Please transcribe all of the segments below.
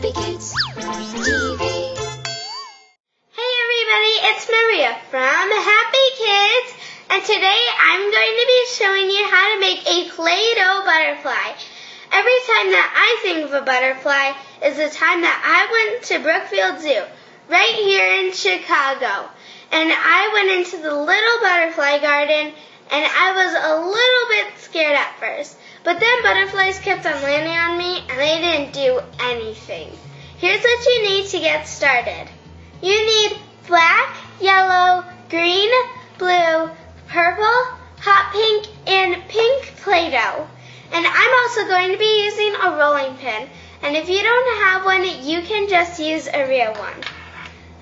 Happy Kids TV. Hey everybody, it's Maria from Happy Kids, and today I'm going to be showing you how to make a Play-Doh butterfly. Every time that I think of a butterfly is the time that I went to Brookfield Zoo, right here in Chicago. And I went into the little butterfly garden and I was a little bit scared at first. But then butterflies kept on landing on me and they didn't do anything. Here's what you need to get started. You need black, yellow, green, blue, purple, hot pink, and pink Play-Doh. And I'm also going to be using a rolling pin. And if you don't have one, you can just use a real one.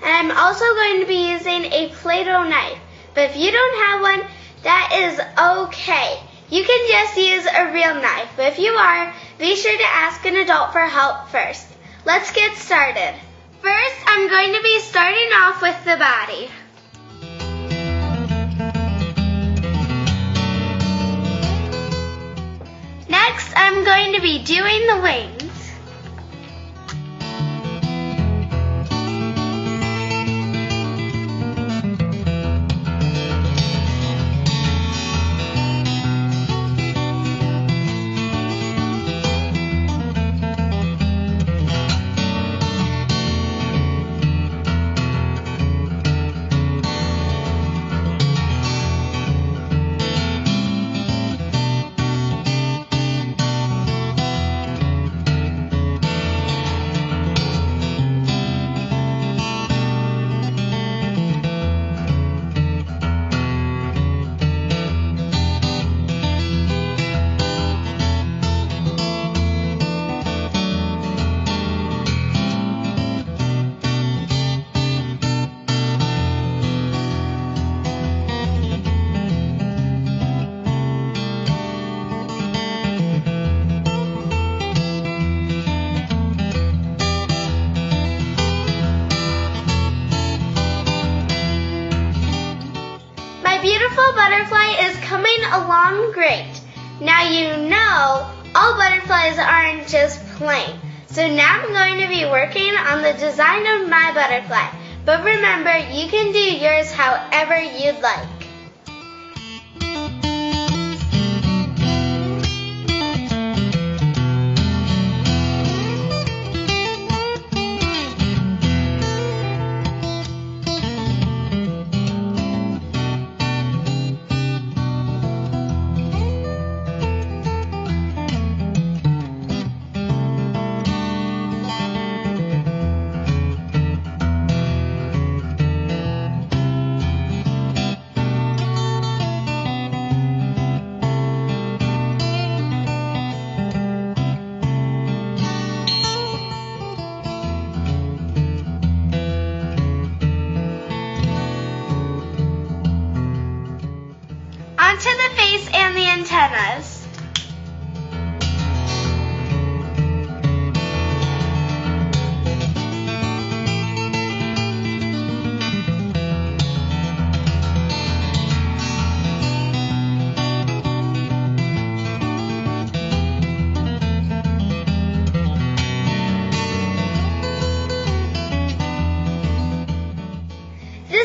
And I'm also going to be using a Play-Doh knife. But if you don't have one, that is okay. You can just use a real knife, but if you are, be sure to ask an adult for help first. Let's get started. First, I'm going to be starting off with the body. Next, I'm going to be doing the wings. Butterfly is coming along great. Now you know all butterflies aren't just plain. So now I'm going to be working on the design of my butterfly. But remember, you can do yours however you'd like. The face and the antennas.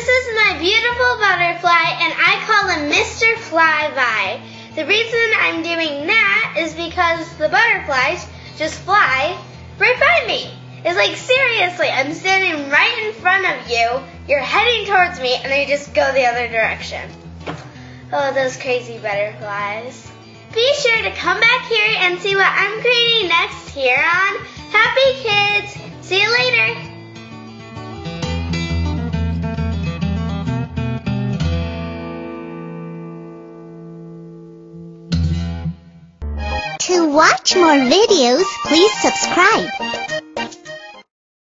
This is my beautiful butterfly, and I call him Mr. Flyby. The reason I'm doing that is because the butterflies just fly right by me. It's like seriously, I'm standing right in front of you, you're heading towards me, and they just go the other direction. Oh, those crazy butterflies. Be sure to come back here and see what I'm creating next here on Happy Kids. To watch more videos, please subscribe.